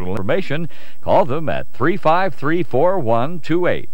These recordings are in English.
information, call them at 353 4128.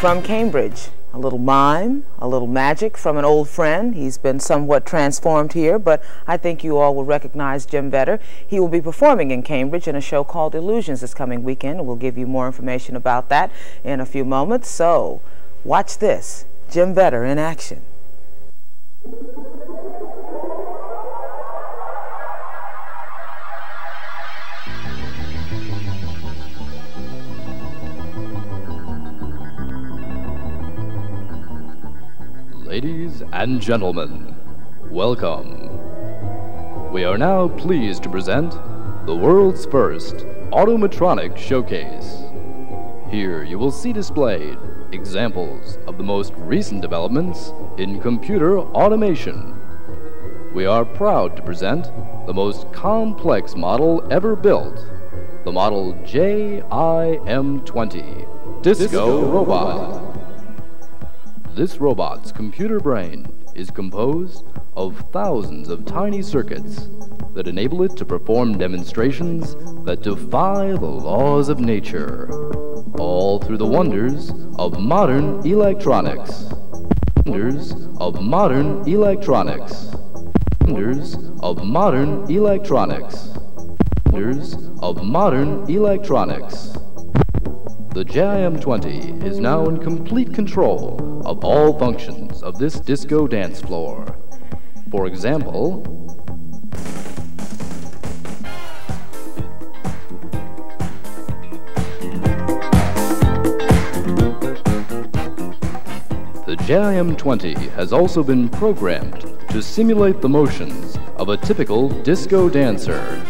From Cambridge, little mime, a little magic from an old friend. He's been somewhat transformed here, but I think you all will recognize Jim Vetter. He will be performing in Cambridge in a show called Illusions this coming weekend. We'll give you more information about that in a few moments. So, watch this Jim Vetter in action. Ladies and gentlemen, welcome. We are now pleased to present the world's first Automatronic Showcase. Here you will see displayed examples of the most recent developments in computer automation. We are proud to present the most complex model ever built, the model JIM-20 Disco, Disco Robot. This robot's computer brain is composed of thousands of tiny circuits that enable it to perform demonstrations that defy the laws of nature, all through the wonders of modern electronics. Wonders of modern electronics. Wonders of modern electronics. Wonders of modern electronics. The JIM-20 is now in complete control of all functions of this disco dance floor. For example, The JIM-20 has also been programmed to simulate the motions of a typical disco dancer.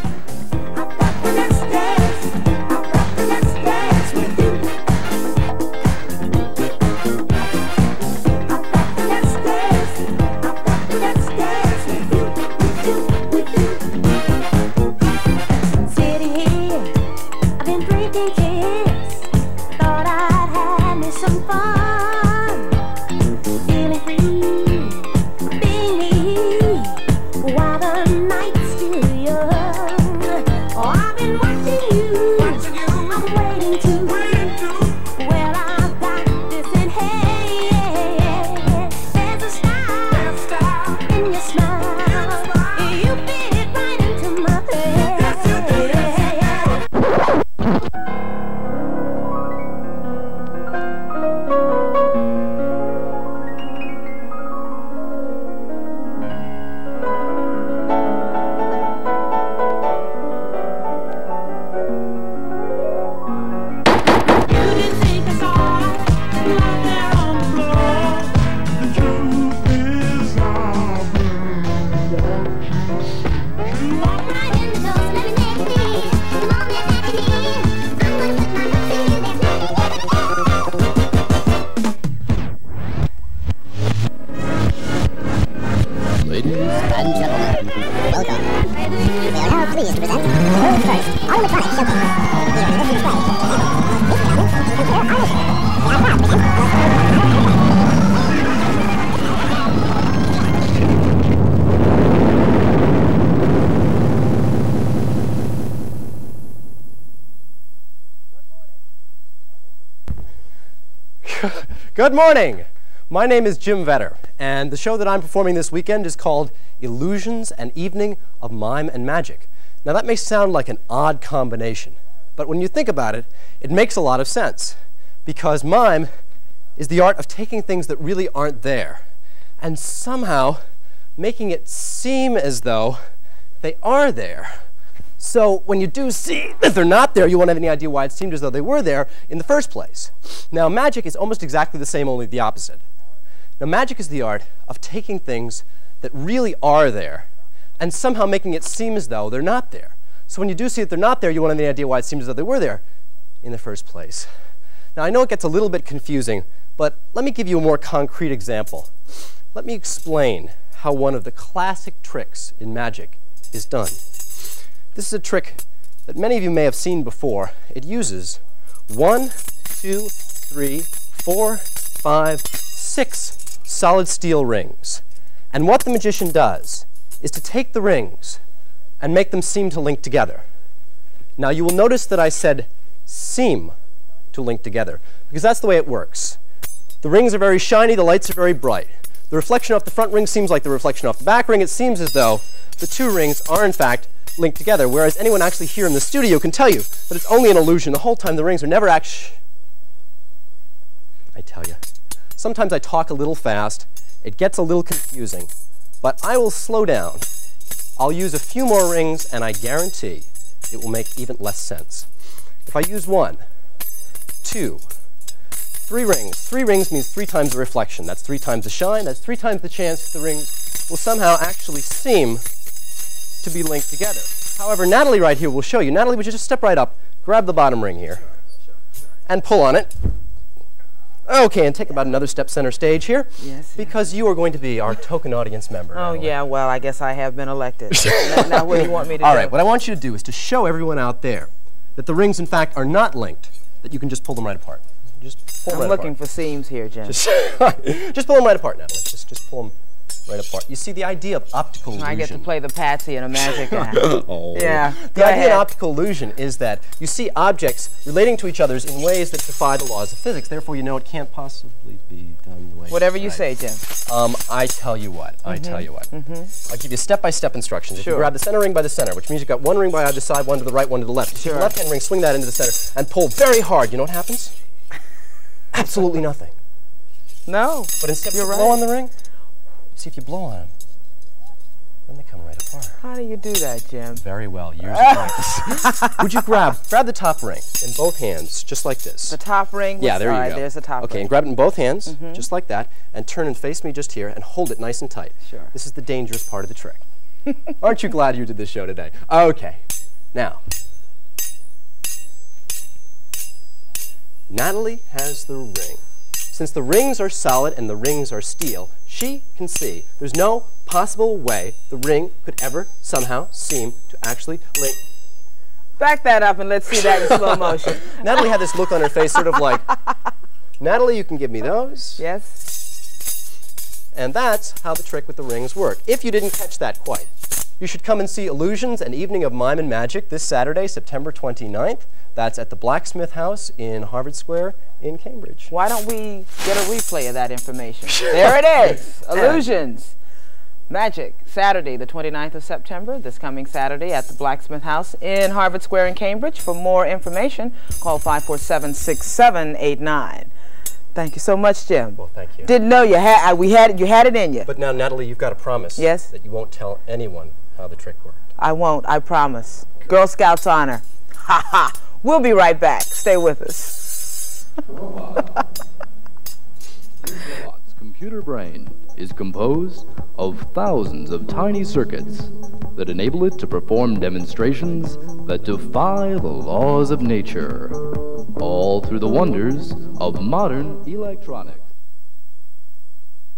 Good morning. My name is Jim Vetter, and the show that I'm performing this weekend is called Illusions An Evening of Mime and Magic. Now, that may sound like an odd combination, but when you think about it, it makes a lot of sense. Because mime is the art of taking things that really aren't there and somehow making it seem as though they are there. So when you do see that they're not there, you won't have any idea why it seemed as though they were there in the first place. Now, magic is almost exactly the same, only the opposite. Now, magic is the art of taking things that really are there and somehow making it seem as though they're not there. So when you do see that they're not there, you won't have any idea why it seems as though they were there in the first place. Now, I know it gets a little bit confusing, but let me give you a more concrete example. Let me explain how one of the classic tricks in magic is done. This is a trick that many of you may have seen before. It uses one, two, three, four, five, six solid steel rings. And what the magician does is to take the rings and make them seem to link together. Now you will notice that I said seem to link together, because that's the way it works. The rings are very shiny, the lights are very bright. The reflection off the front ring seems like the reflection off the back ring. It seems as though the two rings are in fact linked together, whereas anyone actually here in the studio can tell you that it's only an illusion. The whole time the rings are never actually... I tell you. Sometimes I talk a little fast. It gets a little confusing. But I will slow down. I'll use a few more rings, and I guarantee it will make even less sense. If I use one, two, three rings. Three rings means three times the reflection. That's three times the shine. That's three times the chance that the rings will somehow actually seem to be linked together. However, Natalie right here will show you. Natalie, would you just step right up, grab the bottom ring here, and pull on it. Okay, and take about another step center stage here. Yes. Because you are going to be our token audience member. Oh, yeah, well, I guess I have been elected. now, now, what do you want me to All do? right, what I want you to do is to show everyone out there that the rings, in fact, are not linked, that you can just pull them right apart. Just pull them I'm right looking apart. for seams here, Jim. Just, just pull them right apart, Natalie. Just, just pull them right apart. You see, the idea of optical illusion. I get to play the patsy in a magic act. Oh. Yeah, The go idea ahead. of optical illusion is that you see objects relating to each other in ways that defy the laws of physics. Therefore, you know it can't possibly be done the way. Whatever you say, Jim. Um, I tell you what. I tell you what. I'll give you step-by-step instructions. If you Mm-hmm. Sure. grab the center ring by the center, which means you've got one ring by either side, one to the right, one to the left. You take Sure. the left-hand ring, swing that into the center, and pull very hard. You know what happens? Absolutely nothing. No. But instead, You're you blow right. on the ring. See if you blow on them, then they come right apart. How do you do that, Jim? Very well. Years of practice. Would you grab grab the top ring in both hands, just like this? The top ring? yeah, there all you go. There's the top Okay, ring. and grab it in both hands, mm-hmm. just like that, and turn and face me just here, and hold it nice and tight. Sure. This is the dangerous part of the trick. Aren't you glad you did this show today? Okay. Now, Natalie has the ring. Since the rings are solid and the rings are steel, she can see there's no possible way the ring could ever somehow seem to actually link. Back that up and let's see that in slow motion. Natalie had this look on her face, sort of like, Natalie, you can give me those. Yes? And that's how the trick with the rings work. If you didn't catch that quite, you should come and see Illusions, an evening of mime and magic this Saturday, September 29th. That's at the Blacksmith House in Harvard Square in Cambridge. Why don't we get a replay of that information? there it is. Illusions. Magic, Saturday, the 29th of September, this coming Saturday at the Blacksmith House in Harvard Square in Cambridge. For more information, call 547 6789. Thank you so much, Jim. Well, thank you. Didn't know you had, we had it, you had it in you. But now, Natalie, you've got to promise Yes? that you won't tell anyone how the trick worked. I won't, I promise. Girl Scouts honor. Ha ha. We'll be right back. Stay with us. Robot's computer brain is composed of thousands of tiny circuits that enable it to perform demonstrations that defy the laws of nature, all through the wonders of modern electronics.